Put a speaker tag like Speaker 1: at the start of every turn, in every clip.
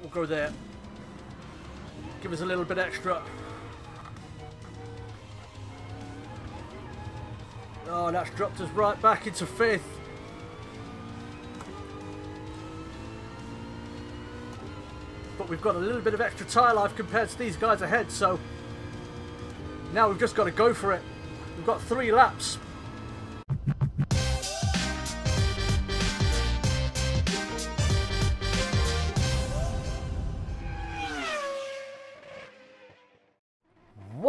Speaker 1: We'll go there. Give us a little bit extra. Oh, that's dropped us right back into fifth. But we've got a little bit of extra tyre life compared to these guys ahead, so now we've just got to go for it. We've got three laps.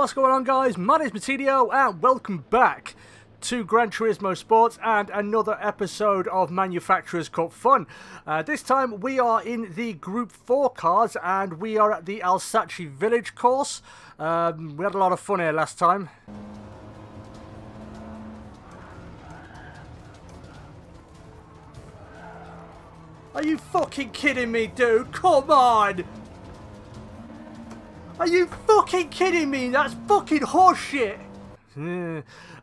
Speaker 1: What's going on guys? My name is Mattinho and welcome back to Gran Turismo Sports and another episode of Manufacturers Cup Fun. Uh, this time we are in the Group 4 cars and we are at the Alsace Village course. Um, we had a lot of fun here last time. Are you fucking kidding me, dude? Come on! Are you fucking kidding me? That's fucking horseshit!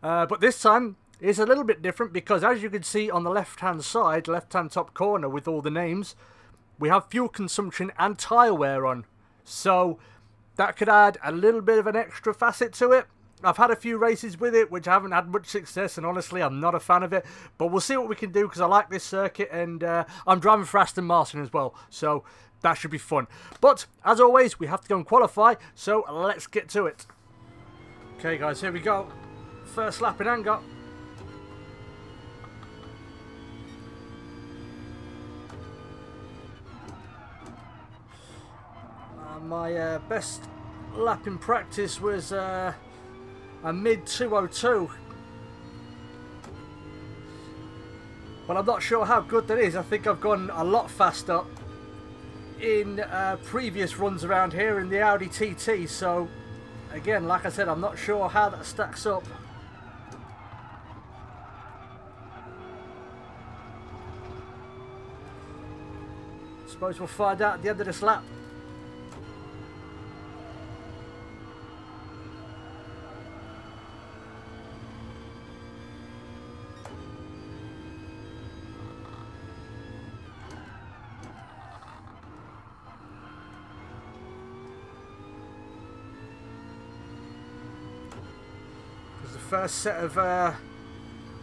Speaker 1: uh, but this time it's a little bit different because as you can see on the left hand side, left hand top corner with all the names, we have fuel consumption and tyre wear on. So that could add a little bit of an extra facet to it. I've had a few races with it which haven't had much success and honestly I'm not a fan of it. But we'll see what we can do because I like this circuit and uh, I'm driving for Aston Martin as well. So that should be fun. But as always we have to go and qualify so let's get to it. Okay guys, here we go. First lap in anger. Uh, my uh, best lap in practice was uh, a mid 202. But I'm not sure how good that is. I think I've gone a lot faster in uh, previous runs around here in the Audi TT. So again, like I said, I'm not sure how that stacks up. Suppose we'll find out at the end of this lap. First set of uh,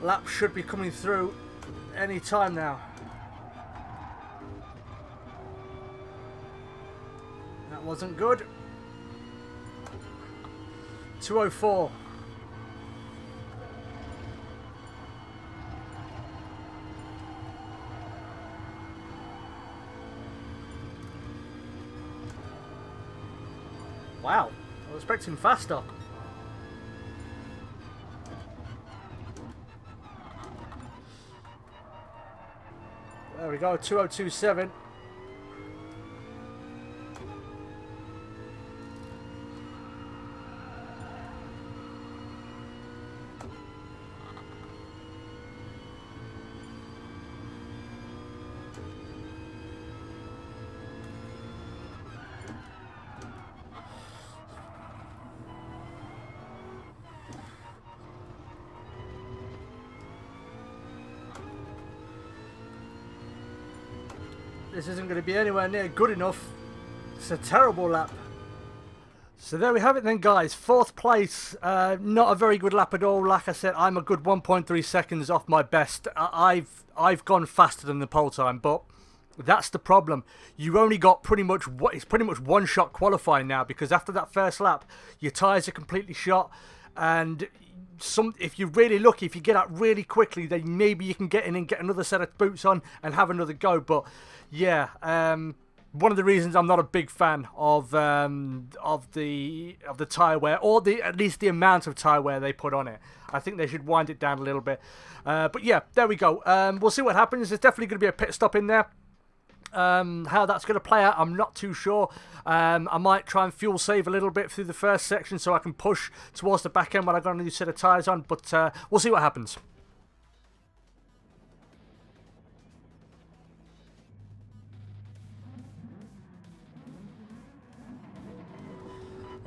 Speaker 1: laps should be coming through any time now. That wasn't good. 204. Wow, I was expecting faster. There we go, 2027. This isn't going to be anywhere near good enough. It's a terrible lap. So there we have it then guys, fourth place, uh, not a very good lap at all, like I said I'm a good 1.3 seconds off my best, I've I've gone faster than the pole time, but that's the problem, you only got pretty much, it's pretty much one shot qualifying now, because after that first lap, your tyres are completely shot, and some if you're really lucky, if you get out really quickly, then maybe you can get in and get another set of boots on and have another go, but yeah, um, one of the reasons I'm not a big fan of um, of the of the tire wear, or the at least the amount of tire wear they put on it. I think they should wind it down a little bit. Uh, but yeah, there we go. Um, we'll see what happens. There's definitely going to be a pit stop in there. Um, how that's going to play out, I'm not too sure. Um, I might try and fuel save a little bit through the first section so I can push towards the back end when I've got a new set of tyres on. But uh, we'll see what happens.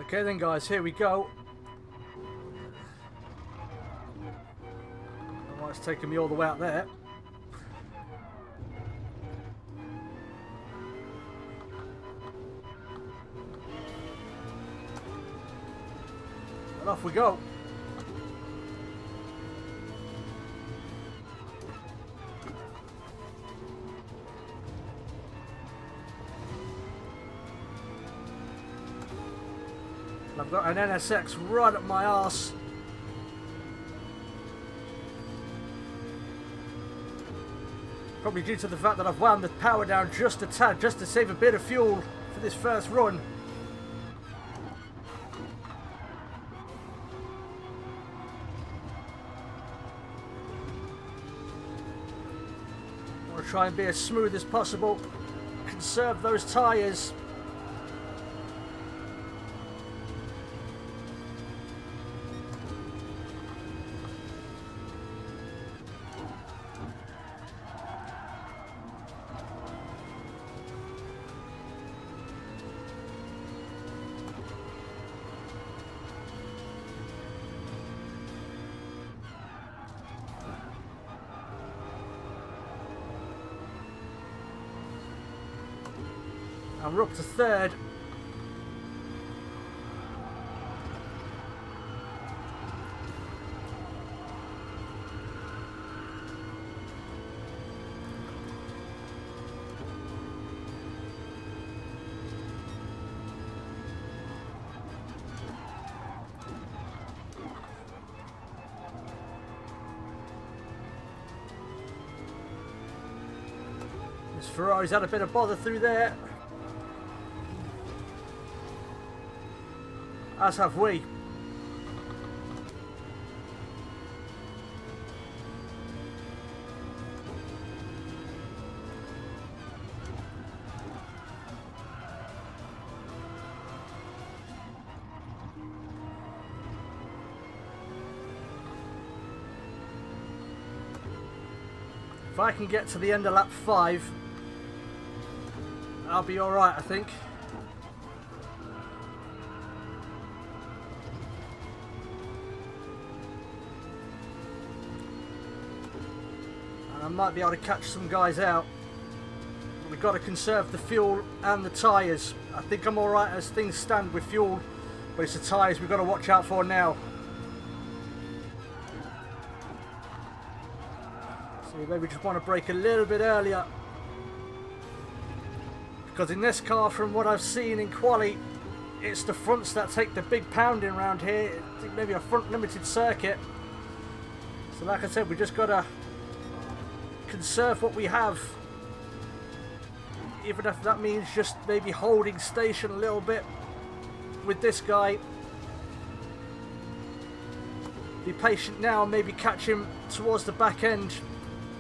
Speaker 1: Okay then guys, here we go. Oh, it's taking me all the way out there. Off we go. I've got an NSX right up my ass. Probably due to the fact that I've wound the power down just a tad, just to save a bit of fuel for this first run. Try and be as smooth as possible, conserve those tyres. And we're up to third. Ferrari's had a bit of bother through there. As halfway. If I can get to the end of lap 5, I'll be alright I think. Might be able to catch some guys out. We've got to conserve the fuel and the tyres. I think I'm alright as things stand with fuel, but it's the tyres we've got to watch out for now. So maybe just want to brake a little bit earlier. Because in this car, from what I've seen in quali, it's the fronts that take the big pounding around here. Maybe a front limited circuit. So like I said, we just got to conserve what we have. Even if that means just maybe holding station a little bit with this guy. Be patient now and maybe catch him towards the back end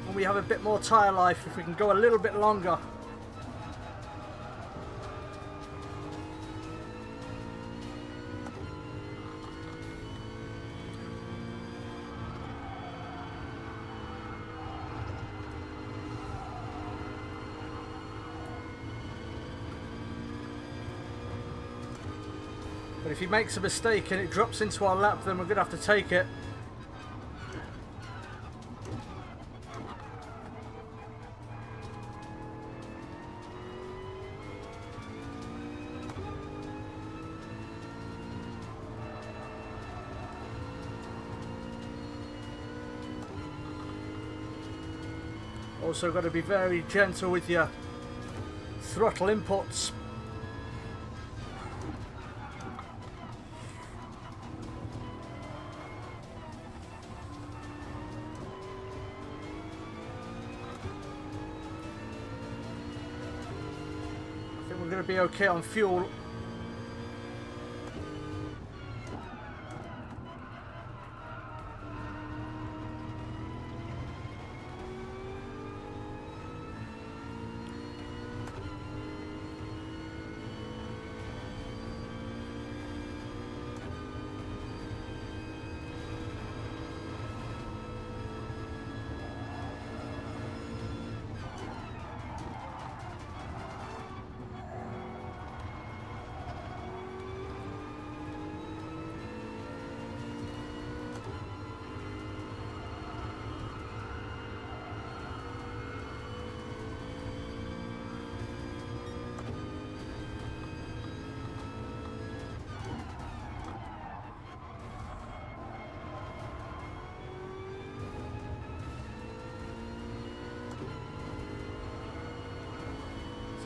Speaker 1: when we have a bit more tyre life if we can go a little bit longer. If he makes a mistake and it drops into our lap, then we're going to have to take it. Also got to be very gentle with your throttle inputs. Be okay on fuel.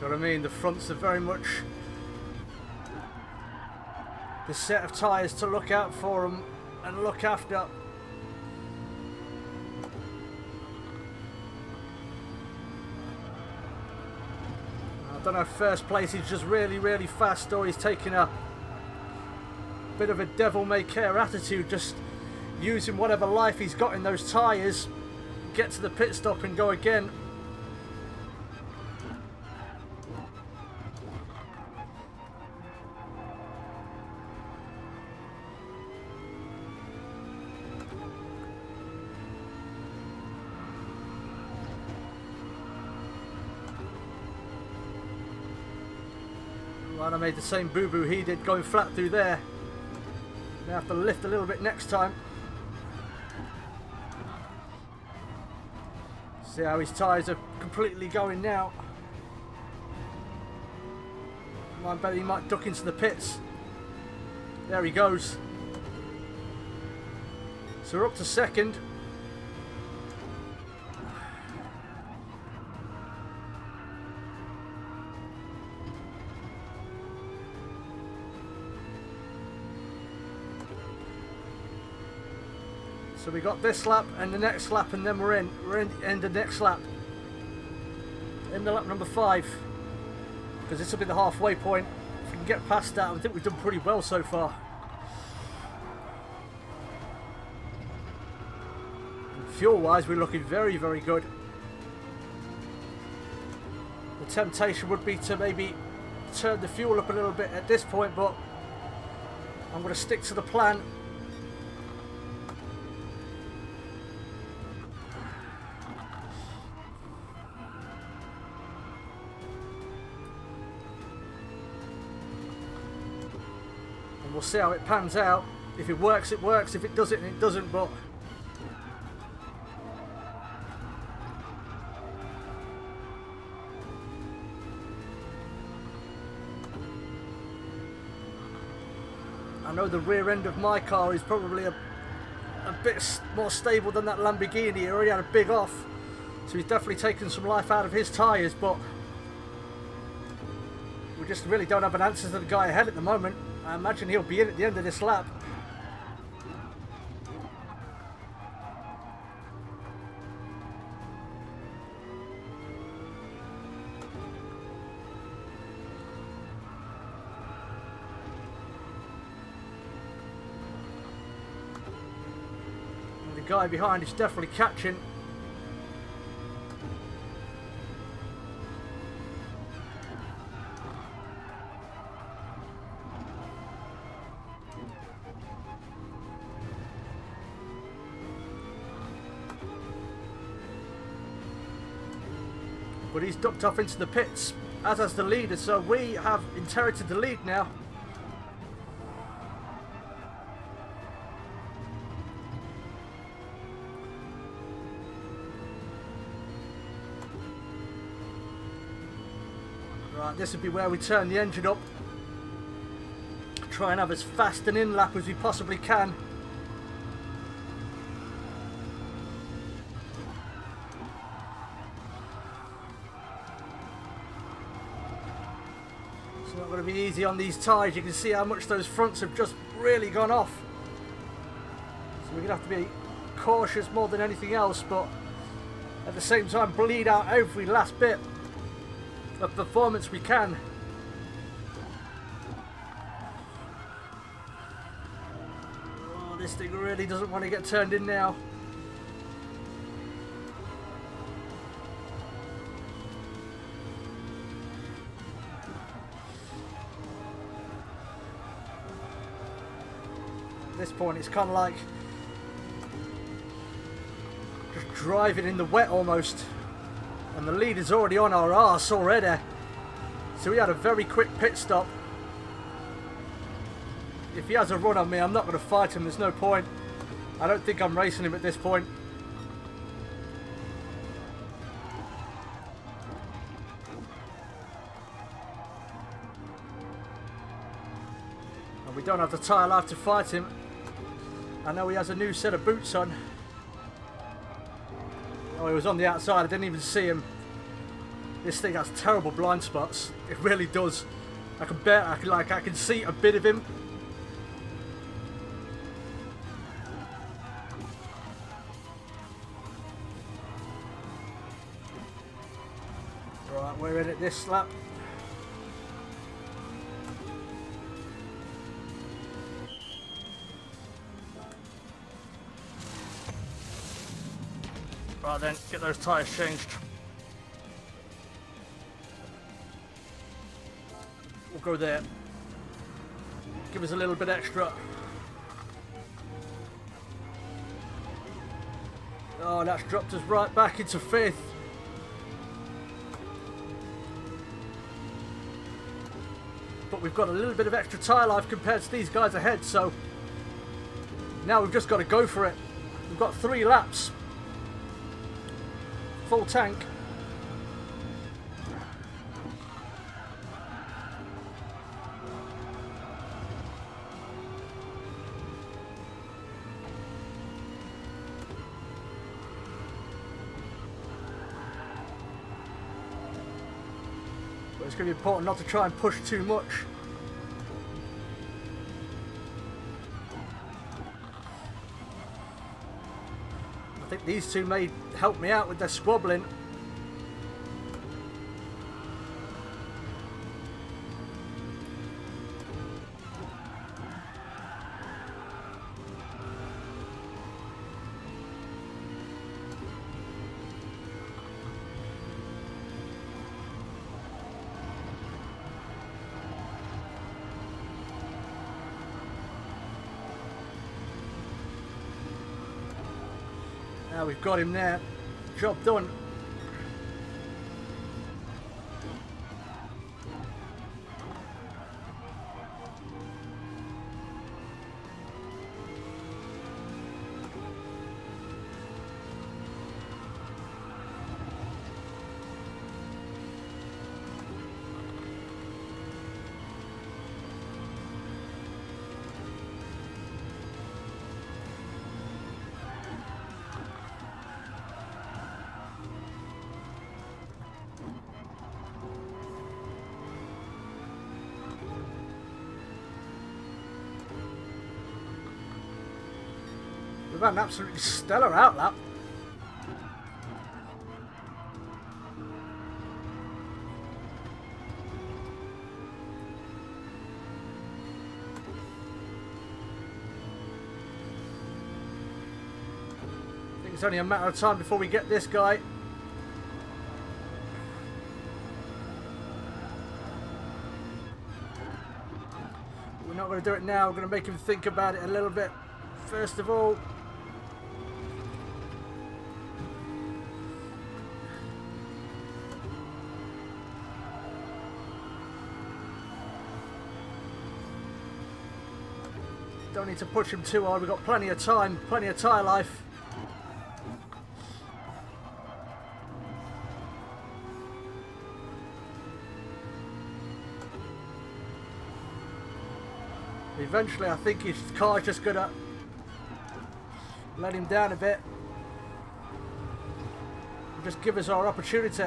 Speaker 1: See what I mean? The fronts are very much the set of tyres to look out for them and look after. I don't know if first place is just really, really fast or he's taking a bit of a devil-may-care attitude, just using whatever life he's got in those tyres, get to the pit stop and go again. Made the same boo-boo he did going flat through there. May have to lift a little bit next time. See how his tyres are completely going now. I bet he might duck into the pits. There he goes. So we're up to second. So we got this lap and the next lap and then we're in. We're in of the next lap. In the lap number five. Because this will be the halfway point. If we can get past that, I think we've done pretty well so far. Fuel wise, we're looking very, very good. The temptation would be to maybe turn the fuel up a little bit at this point, but I'm going to stick to the plan see how it pans out. If it works, it works. If it doesn't, it doesn't. But I know the rear end of my car is probably a, a bit more stable than that Lamborghini. He already had a big off. So he's definitely taken some life out of his tyres, but we just really don't have an answer to the guy ahead at the moment. I imagine he'll be in at the end of this lap. the guy behind is definitely catching ducked off into the pits, as has the leader, so we have inherited the lead now. Right, this would be where we turn the engine up. Try and have as fast an in lap as we possibly can. Easy on these tyres. You can see how much those fronts have just really gone off. So we're going to have to be cautious more than anything else, but at the same time bleed out every last bit of performance we can. Oh, this thing really doesn't want to get turned in now. This point. It's kind of like just driving in the wet almost. And the lead is already on our arse already. So we had a very quick pit stop. If he has a run on me, I'm not going to fight him. There's no point. I don't think I'm racing him at this point. And we don't have the tyre life to fight him. I know he has a new set of boots on. Oh, he was on the outside. I didn't even see him. This thing has terrible blind spots. It really does. I can bet, I can, like, I can see a bit of him. Right, we're in it this lap. Then, get those tyres changed. We'll go there. Give us a little bit extra. Oh, that's dropped us right back into fifth. But we've got a little bit of extra tyre life compared to these guys ahead, so now we've just got to go for it. We've got three laps full tank. But it's going to be important not to try and push too much. Think these two may help me out with their squabbling. Got him there. Job done. An absolutely stellar. I think it's only a matter of time before we get this guy. We're not going to do it now. We're going to make him think about it a little bit. First of all, need to push him too hard. We've got plenty of time, plenty of tyre life. Eventually, I think his car's just going to let him down a bit. Just give us our opportunity.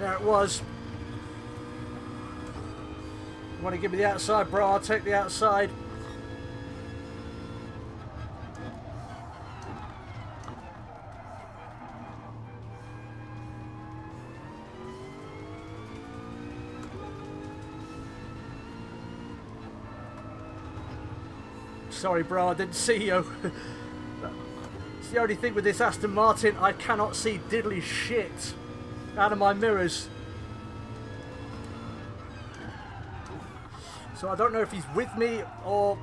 Speaker 1: There it was. You want to give me the outside, bro? I'll take the outside. Sorry, bro, I didn't see you. it's the only thing with this Aston Martin, I cannot see diddly shit out of my mirrors. So I don't know if he's with me or...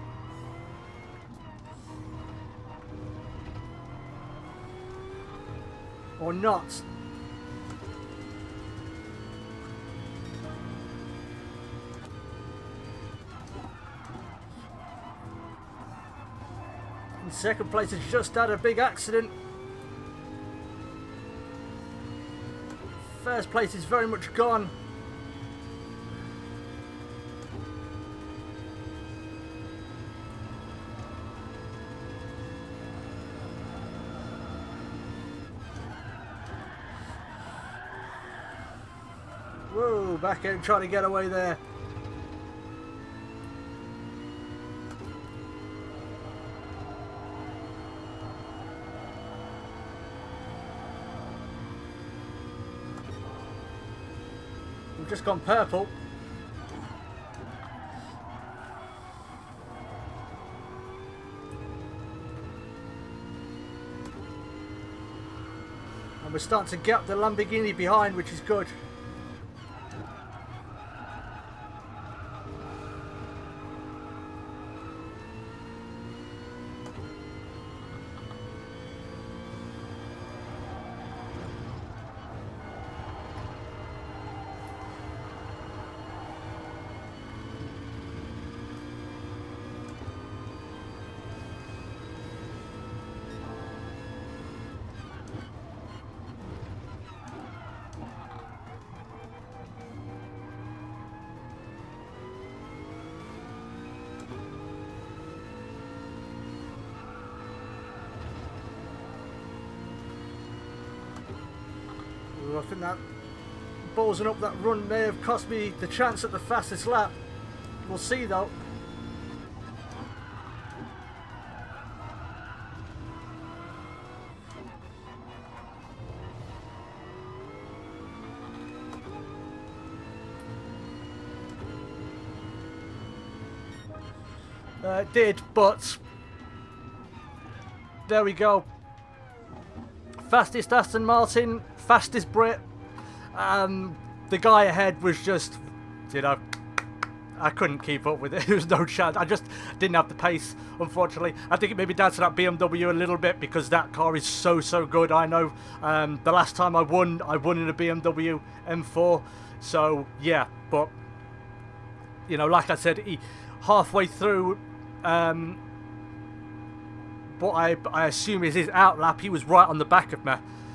Speaker 1: Or not. In second place has just had a big accident. This place is very much gone. Whoa, back in, trying to get away there. Just gone purple. And we're starting to get up the Lamborghini behind, which is good. I think that ballsing up that run may have cost me the chance at the fastest lap. We'll see though. Uh, it did, but there we go. Fastest Aston Martin, fastest Brit. Um, the guy ahead was just, you know, I couldn't keep up with it. There was no chance. I just didn't have the pace, unfortunately. I think it maybe down to that BMW a little bit because that car is so, so good. I know um, the last time I won, I won in a BMW M4. So, yeah, but, you know, like I said, he, halfway through um, what I, I assume is his outlap, he was right on the back of me.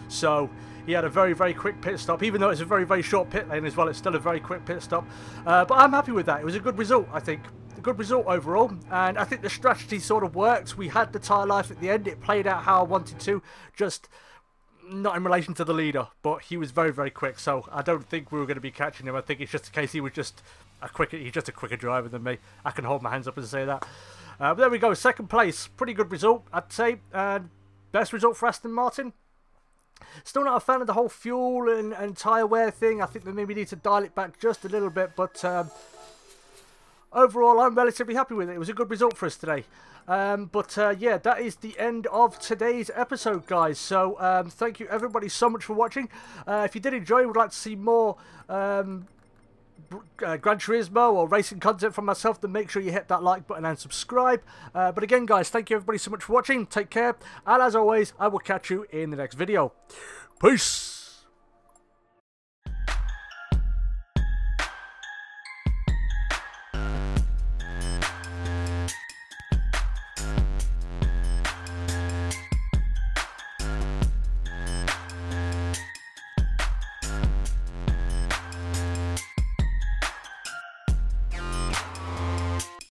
Speaker 1: So he had a very, very quick pit stop. Even though it's a very, very short pit lane as well, it's still a very quick pit stop. Uh, but I'm happy with that. It was a good result, I think. A good result overall. And I think the strategy sort of worked. We had the tyre life at the end. It played out how I wanted to. Just not in relation to the leader. But he was very, very quick. So I don't think we were going to be catching him. I think it's just a case he was just a quicker, he's just a quicker driver than me. I can hold my hands up and say that. Uh, there we go, second place. Pretty good result, I'd say. Uh, best result for Aston Martin. Still not a fan of the whole fuel and, and tyre wear thing. I think they maybe need to dial it back just a little bit. But um, overall, I'm relatively happy with it. It was a good result for us today. Um, but uh, yeah, that is the end of today's episode, guys. So um, thank you everybody so much for watching. Uh, if you did enjoy, would like to see more um, uh, Gran Turismo or racing content from myself, then make sure you hit that like button and subscribe. Uh, but again, guys, thank you everybody so much for watching. Take care. And as always, I will catch you in the next video. Peace.